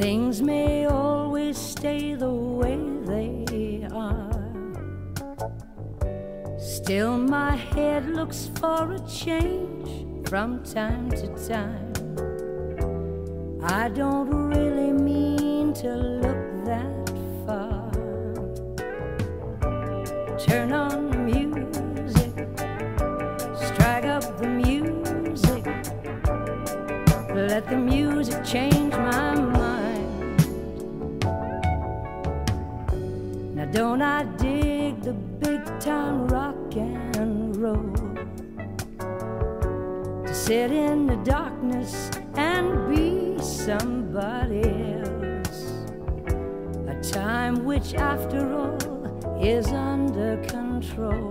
Things may always stay the way they are. Still, my head looks for a change from time to time. I don't really mean to look that far. Turn on the music, strike up the music, let the music change don't I dig the big time rock and roll? To sit in the darkness and be somebody else. A time which, after all, is under control.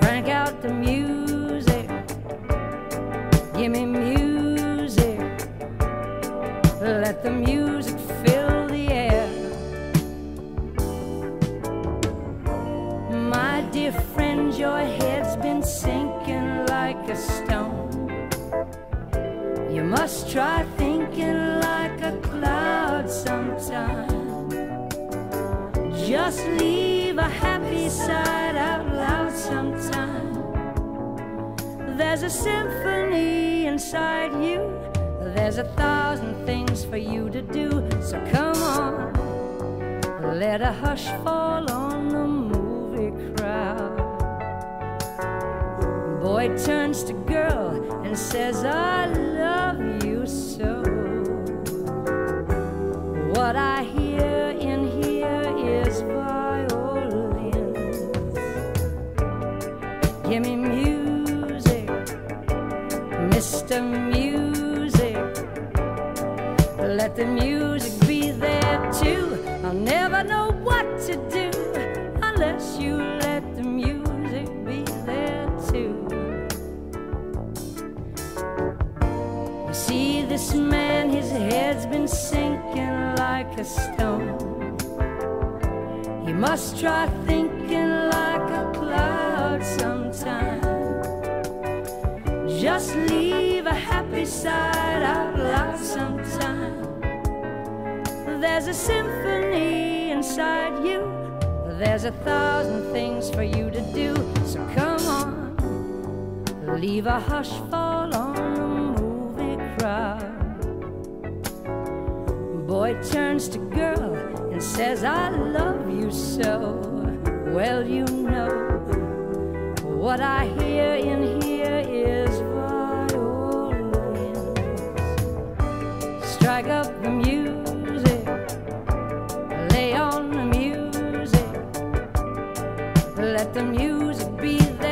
Crank out the music, your head's been sinking like a stone. You must try thinking like a cloud sometime. Just leave a happy side out loud sometime. There's a symphony inside you. There's a thousand things for you to do. So come on, let a hush fall on the movie crowd. Boy turns to girl and says, I love you so. What I hear in here is violins. Give me music, Mr. Music. Let the music be there too. I'll never know what to do this man, his head's been sinking like a stone. He must try thinking like a cloud sometime. Just leave a happy side out loud sometime. There's a symphony inside you. There's a thousand things for you to do. So come on, leave a hush fall on turns to girl and says, I love you so. Well, you know what I hear in here is violins. Strike up the music, lay on the music, let the music be there